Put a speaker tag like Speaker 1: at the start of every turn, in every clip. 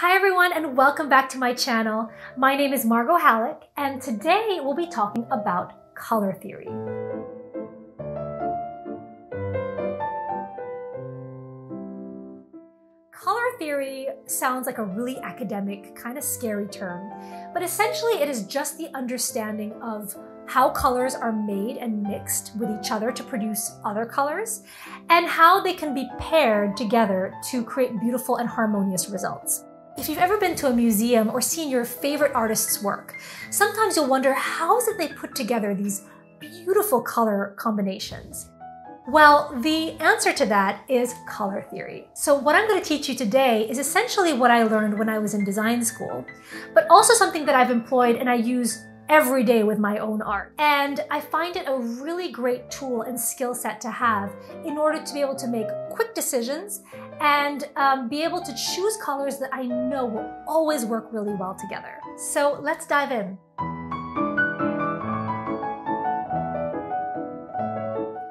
Speaker 1: Hi everyone and welcome back to my channel. My name is Margot Hallac and today we'll be talking about color theory. Color theory sounds like a really academic, kind of scary term, but essentially it is just the understanding of how colors are made and mixed with each other to produce other colors, and how they can be paired together to create beautiful and harmonious results. If you've ever been to a museum or seen your favorite artist's work, sometimes you'll wonder how is it they put together these beautiful color combinations? Well, the answer to that is color theory. So what I'm going to teach you today is essentially what I learned when I was in design school, but also something that I've employed and I use every day with my own art. And I find it a really great tool and skill set to have in order to be able to make quick decisions and um, be able to choose colors that I know will always work really well together. So let's dive in.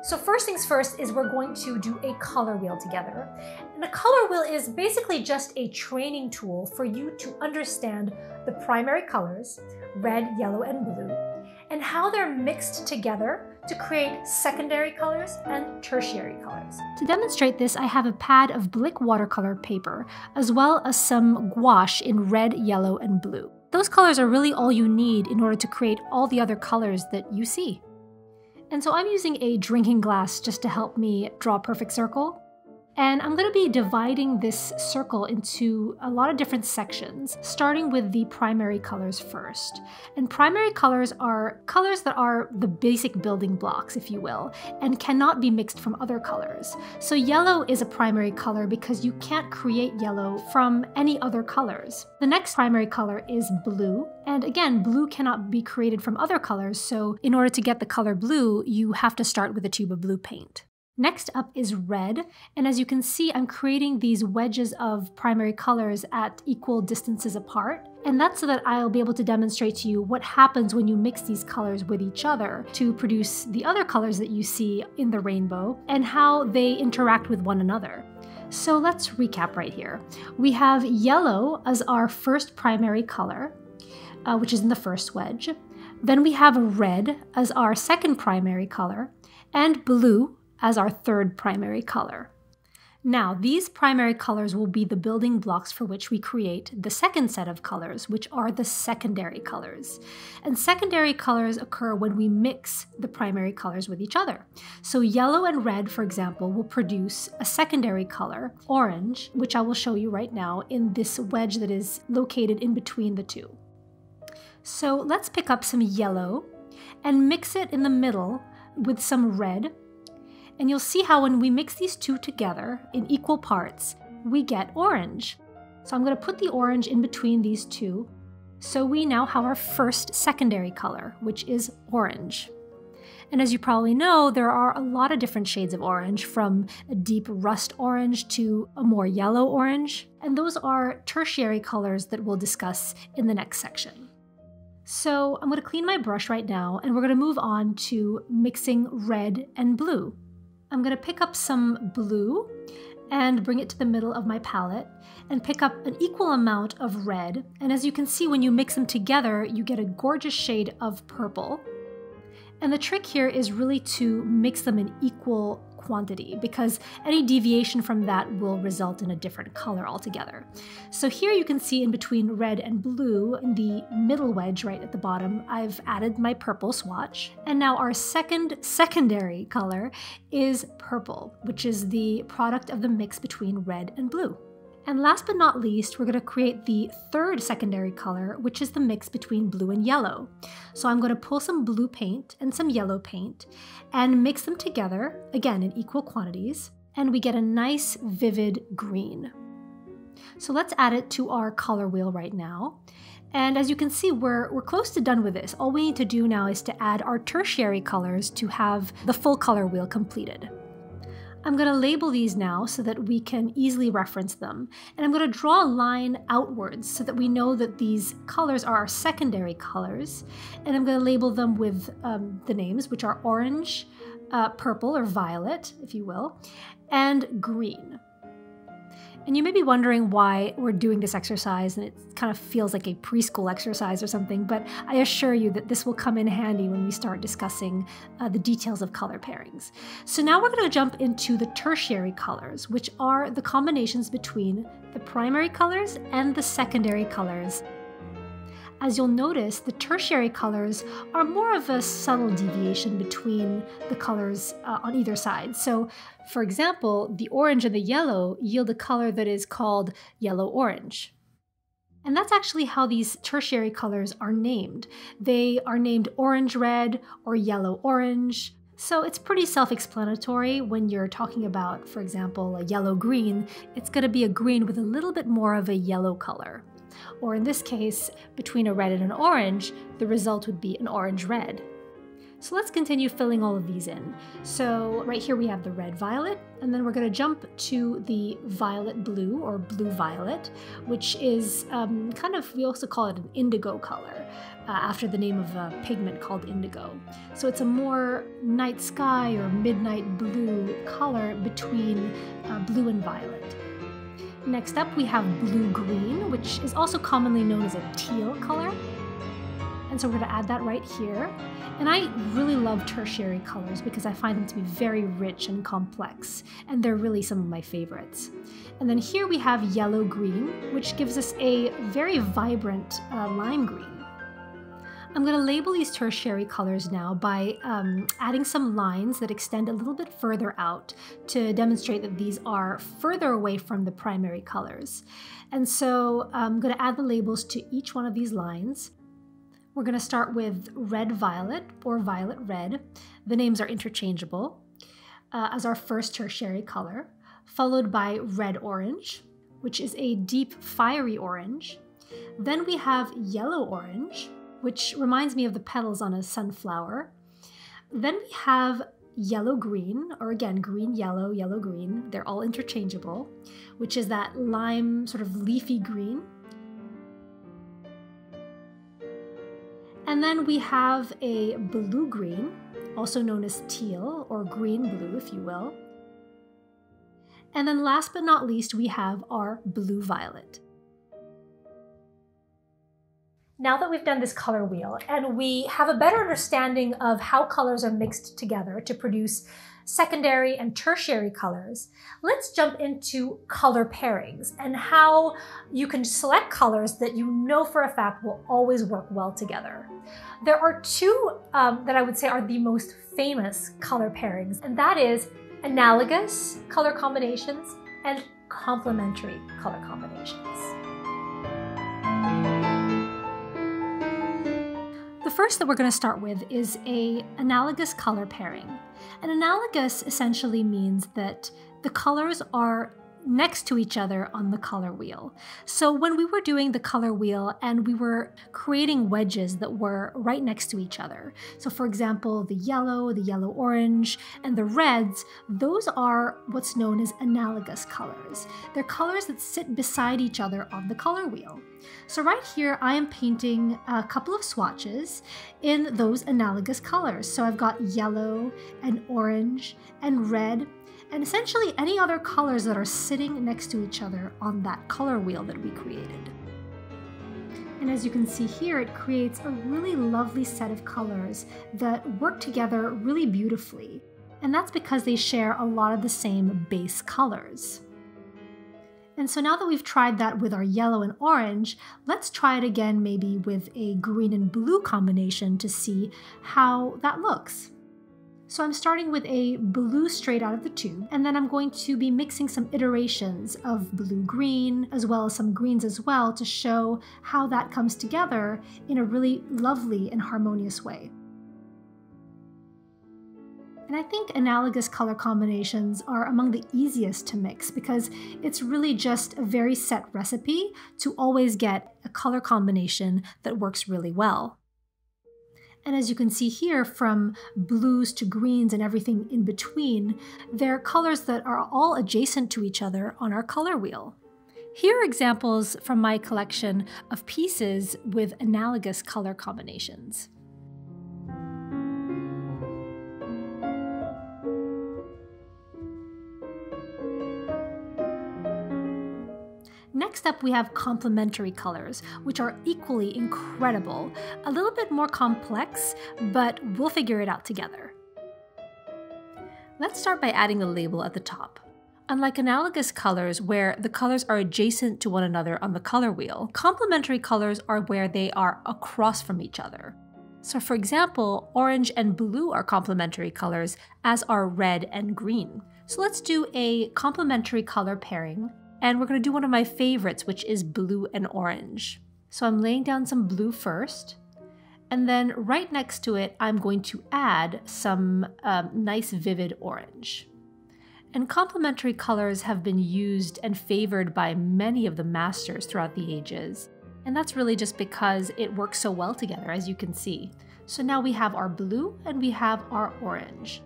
Speaker 1: So first things first is we're going to do a color wheel together. And a color wheel is basically just a training tool for you to understand the primary colors, red, yellow, and blue, and how they're mixed together to create secondary colors and tertiary colors. To demonstrate this, I have a pad of Blick watercolor paper, as well as some gouache in red, yellow, and blue. Those colors are really all you need in order to create all the other colors that you see. And so I'm using a drinking glass just to help me draw a perfect circle. And I'm going to be dividing this circle into a lot of different sections, starting with the primary colors first. And primary colors are colors that are the basic building blocks, if you will, and cannot be mixed from other colors. So yellow is a primary color because you can't create yellow from any other colors. The next primary color is blue, and again, blue cannot be created from other colors, so in order to get the color blue, you have to start with a tube of blue paint. Next up is red, and as you can see, I'm creating these wedges of primary colors at equal distances apart. And that's so that I'll be able to demonstrate to you what happens when you mix these colors with each other to produce the other colors that you see in the rainbow and how they interact with one another. So let's recap right here. We have yellow as our first primary color, uh, which is in the first wedge. Then we have red as our second primary color, and blue as our third primary color. Now, these primary colors will be the building blocks for which we create the second set of colors, which are the secondary colors. And secondary colors occur when we mix the primary colors with each other. So yellow and red, for example, will produce a secondary color, orange, which I will show you right now in this wedge that is located in between the two. So let's pick up some yellow and mix it in the middle with some red and you'll see how when we mix these two together in equal parts, we get orange. So I'm going to put the orange in between these two. So we now have our first secondary color, which is orange. And as you probably know, there are a lot of different shades of orange, from a deep rust orange to a more yellow orange. And those are tertiary colors that we'll discuss in the next section. So I'm going to clean my brush right now, and we're going to move on to mixing red and blue. I'm going to pick up some blue and bring it to the middle of my palette and pick up an equal amount of red. And as you can see, when you mix them together, you get a gorgeous shade of purple. And the trick here is really to mix them in equal quantity because any deviation from that will result in a different color altogether. So here you can see in between red and blue, in the middle wedge right at the bottom, I've added my purple swatch. And now our second secondary color is purple, which is the product of the mix between red and blue. And last but not least, we're going to create the third secondary color, which is the mix between blue and yellow. So I'm going to pull some blue paint and some yellow paint and mix them together, again in equal quantities, and we get a nice vivid green. So let's add it to our color wheel right now. And as you can see, we're, we're close to done with this. All we need to do now is to add our tertiary colors to have the full color wheel completed. I'm going to label these now so that we can easily reference them. And I'm going to draw a line outwards so that we know that these colors are our secondary colors. And I'm going to label them with um, the names, which are orange, uh, purple or violet, if you will, and green. And you may be wondering why we're doing this exercise and it kind of feels like a preschool exercise or something, but I assure you that this will come in handy when we start discussing uh, the details of color pairings. So now we're going to jump into the tertiary colors, which are the combinations between the primary colors and the secondary colors as you'll notice, the tertiary colors are more of a subtle deviation between the colors uh, on either side. So, for example, the orange and the yellow yield a color that is called yellow-orange. And that's actually how these tertiary colors are named. They are named orange-red or yellow-orange. So it's pretty self-explanatory when you're talking about, for example, a yellow-green, it's going to be a green with a little bit more of a yellow color or in this case, between a red and an orange, the result would be an orange-red. So let's continue filling all of these in. So right here we have the red violet, and then we're going to jump to the violet blue or blue violet, which is um, kind of, we also call it an indigo color, uh, after the name of a pigment called indigo. So it's a more night sky or midnight blue color between uh, blue and violet. Next up, we have blue-green, which is also commonly known as a teal color. And so we're to add that right here. And I really love tertiary colors because I find them to be very rich and complex, and they're really some of my favorites. And then here we have yellow-green, which gives us a very vibrant uh, lime green. I'm going to label these tertiary colors now by um, adding some lines that extend a little bit further out to demonstrate that these are further away from the primary colors. And so I'm going to add the labels to each one of these lines. We're going to start with red violet or violet red. The names are interchangeable uh, as our first tertiary color, followed by red orange, which is a deep fiery orange. Then we have yellow orange, which reminds me of the petals on a sunflower. Then we have yellow green, or again, green yellow, yellow green. They're all interchangeable, which is that lime sort of leafy green. And then we have a blue green, also known as teal or green blue, if you will. And then last but not least, we have our blue violet now that we've done this color wheel and we have a better understanding of how colors are mixed together to produce secondary and tertiary colors, let's jump into color pairings and how you can select colors that you know for a fact will always work well together. There are two um, that I would say are the most famous color pairings, and that is analogous color combinations and complementary color combinations. First that we're going to start with is a analogous color pairing. An analogous essentially means that the colors are next to each other on the color wheel. So when we were doing the color wheel and we were creating wedges that were right next to each other, so for example, the yellow, the yellow orange, and the reds, those are what's known as analogous colors. They're colors that sit beside each other on the color wheel. So right here, I am painting a couple of swatches in those analogous colors. So I've got yellow and orange and red and essentially any other colors that are sitting next to each other on that color wheel that we created. And as you can see here, it creates a really lovely set of colors that work together really beautifully. And that's because they share a lot of the same base colors. And so now that we've tried that with our yellow and orange, let's try it again maybe with a green and blue combination to see how that looks. So I'm starting with a blue straight out of the tube, and then I'm going to be mixing some iterations of blue-green, as well as some greens as well, to show how that comes together in a really lovely and harmonious way. And I think analogous color combinations are among the easiest to mix because it's really just a very set recipe to always get a color combination that works really well. And as you can see here, from blues to greens and everything in between, they're colors that are all adjacent to each other on our color wheel. Here are examples from my collection of pieces with analogous color combinations. Up, we have complementary colors, which are equally incredible. A little bit more complex, but we'll figure it out together. Let's start by adding a label at the top. Unlike analogous colors where the colors are adjacent to one another on the color wheel, complementary colors are where they are across from each other. So for example, orange and blue are complementary colors, as are red and green. So let's do a complementary color pairing, and we're going to do one of my favorites, which is blue and orange. So I'm laying down some blue first, and then right next to it, I'm going to add some um, nice vivid orange. And complementary colors have been used and favored by many of the masters throughout the ages. And that's really just because it works so well together, as you can see. So now we have our blue and we have our orange.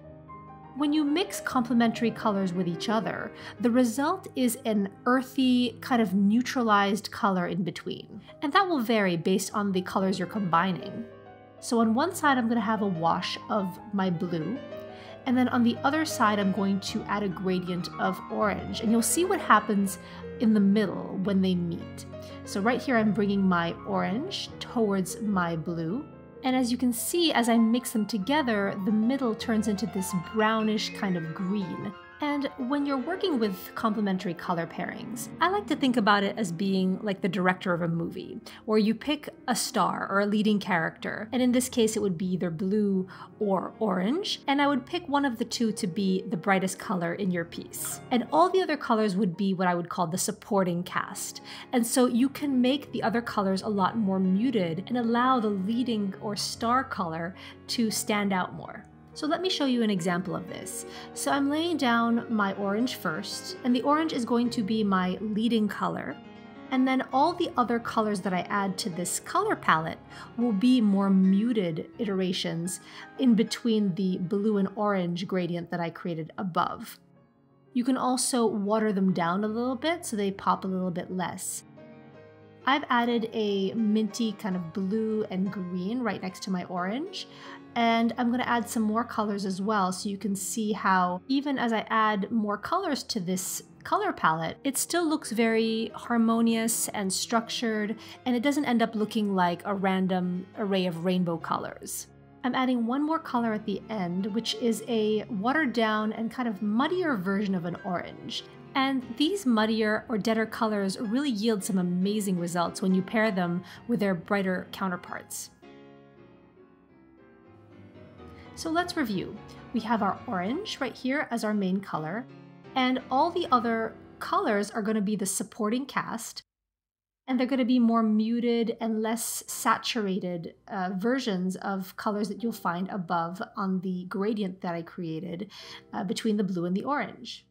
Speaker 1: When you mix complementary colors with each other, the result is an earthy, kind of neutralized color in between. And that will vary based on the colors you're combining. So on one side, I'm gonna have a wash of my blue, and then on the other side, I'm going to add a gradient of orange. And you'll see what happens in the middle when they meet. So right here, I'm bringing my orange towards my blue. And as you can see, as I mix them together, the middle turns into this brownish kind of green. And when you're working with complementary color pairings, I like to think about it as being like the director of a movie, where you pick a star or a leading character, and in this case it would be either blue or orange, and I would pick one of the two to be the brightest color in your piece. And all the other colors would be what I would call the supporting cast. And so you can make the other colors a lot more muted and allow the leading or star color to stand out more. So let me show you an example of this. So I'm laying down my orange first, and the orange is going to be my leading color. And then all the other colors that I add to this color palette will be more muted iterations in between the blue and orange gradient that I created above. You can also water them down a little bit so they pop a little bit less. I've added a minty kind of blue and green right next to my orange. And I'm going to add some more colors as well so you can see how even as I add more colors to this color palette, it still looks very harmonious and structured and it doesn't end up looking like a random array of rainbow colors. I'm adding one more color at the end, which is a watered down and kind of muddier version of an orange. And these muddier or deader colors really yield some amazing results when you pair them with their brighter counterparts. So let's review. We have our orange right here as our main color, and all the other colors are going to be the supporting cast, and they're going to be more muted and less saturated uh, versions of colors that you'll find above on the gradient that I created uh, between the blue and the orange.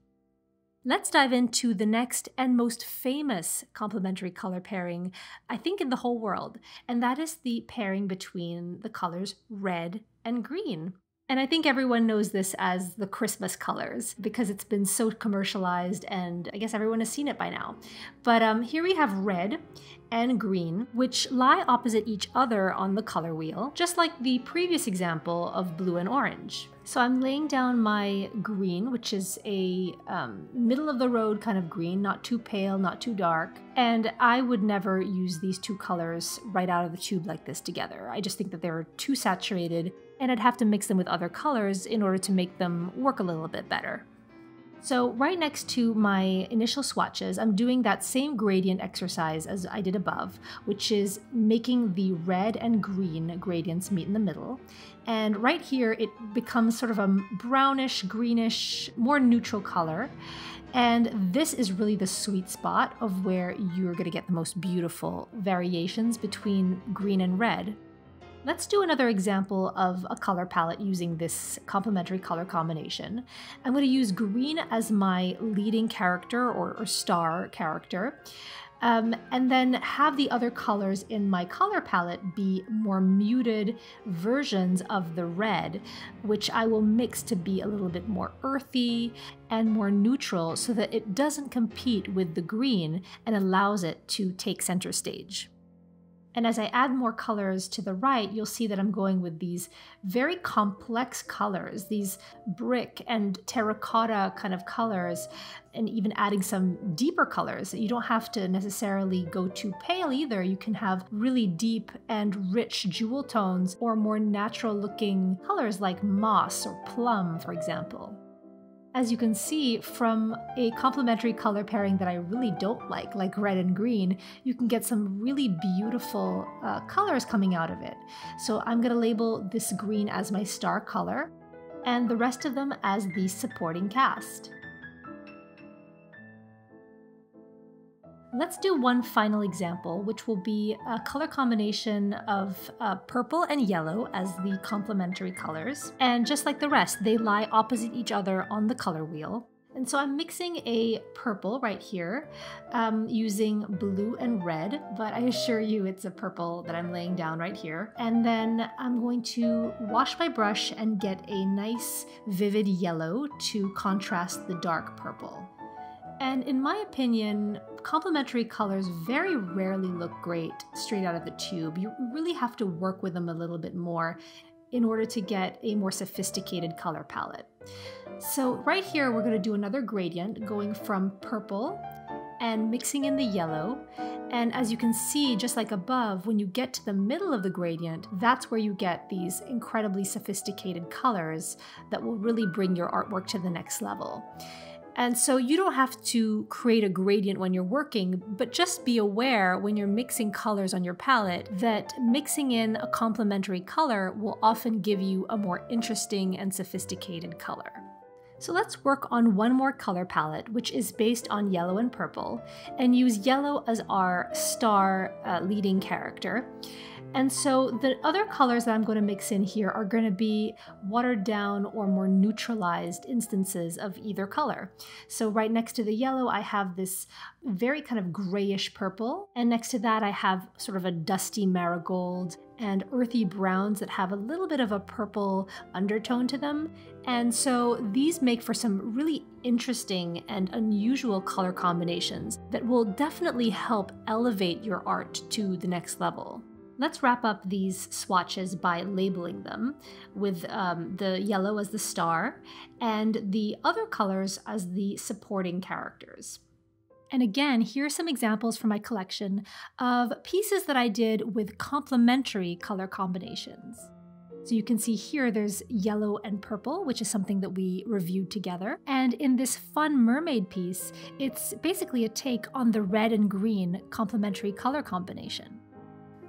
Speaker 1: Let's dive into the next and most famous complementary color pairing, I think, in the whole world, and that is the pairing between the colors red and green. And I think everyone knows this as the Christmas colors because it's been so commercialized and I guess everyone has seen it by now. But um, here we have red and green, which lie opposite each other on the color wheel, just like the previous example of blue and orange. So I'm laying down my green, which is a um, middle of the road kind of green, not too pale, not too dark. And I would never use these two colors right out of the tube like this together. I just think that they're too saturated and I'd have to mix them with other colors in order to make them work a little bit better. So right next to my initial swatches, I'm doing that same gradient exercise as I did above, which is making the red and green gradients meet in the middle. And right here, it becomes sort of a brownish, greenish, more neutral color. And this is really the sweet spot of where you're gonna get the most beautiful variations between green and red. Let's do another example of a color palette using this complementary color combination. I'm going to use green as my leading character or, or star character. Um, and then have the other colors in my color palette be more muted versions of the red, which I will mix to be a little bit more earthy and more neutral so that it doesn't compete with the green and allows it to take center stage. And as I add more colors to the right, you'll see that I'm going with these very complex colors, these brick and terracotta kind of colors, and even adding some deeper colors. You don't have to necessarily go too pale either. You can have really deep and rich jewel tones or more natural looking colors like moss or plum, for example. As you can see from a complementary color pairing that I really don't like, like red and green, you can get some really beautiful uh, colors coming out of it. So I'm going to label this green as my star color and the rest of them as the supporting cast. Let's do one final example, which will be a color combination of uh, purple and yellow as the complementary colors. And just like the rest, they lie opposite each other on the color wheel. And so I'm mixing a purple right here um, using blue and red, but I assure you it's a purple that I'm laying down right here. And then I'm going to wash my brush and get a nice vivid yellow to contrast the dark purple. And in my opinion, complementary colors very rarely look great straight out of the tube. You really have to work with them a little bit more in order to get a more sophisticated color palette. So right here, we're gonna do another gradient going from purple and mixing in the yellow. And as you can see, just like above, when you get to the middle of the gradient, that's where you get these incredibly sophisticated colors that will really bring your artwork to the next level. And so you don't have to create a gradient when you're working, but just be aware when you're mixing colors on your palette that mixing in a complementary color will often give you a more interesting and sophisticated color. So let's work on one more color palette, which is based on yellow and purple, and use yellow as our star uh, leading character. And so the other colors that I'm going to mix in here are going to be watered down or more neutralized instances of either color. So right next to the yellow, I have this very kind of grayish purple. And next to that, I have sort of a dusty marigold and earthy browns that have a little bit of a purple undertone to them. And so these make for some really interesting and unusual color combinations that will definitely help elevate your art to the next level. Let's wrap up these swatches by labeling them with um, the yellow as the star and the other colors as the supporting characters. And again, here are some examples from my collection of pieces that I did with complementary color combinations. So you can see here there's yellow and purple, which is something that we reviewed together. And in this fun mermaid piece, it's basically a take on the red and green complementary color combination.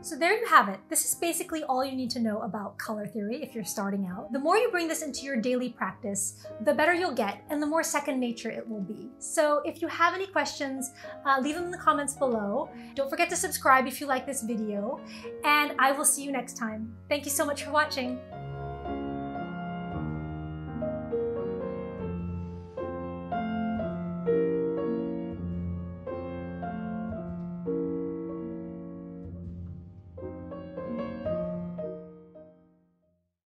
Speaker 1: So there you have it. This is basically all you need to know about color theory if you're starting out. The more you bring this into your daily practice, the better you'll get and the more second nature it will be. So if you have any questions, uh, leave them in the comments below. Don't forget to subscribe if you like this video and I will see you next time. Thank you so much for watching.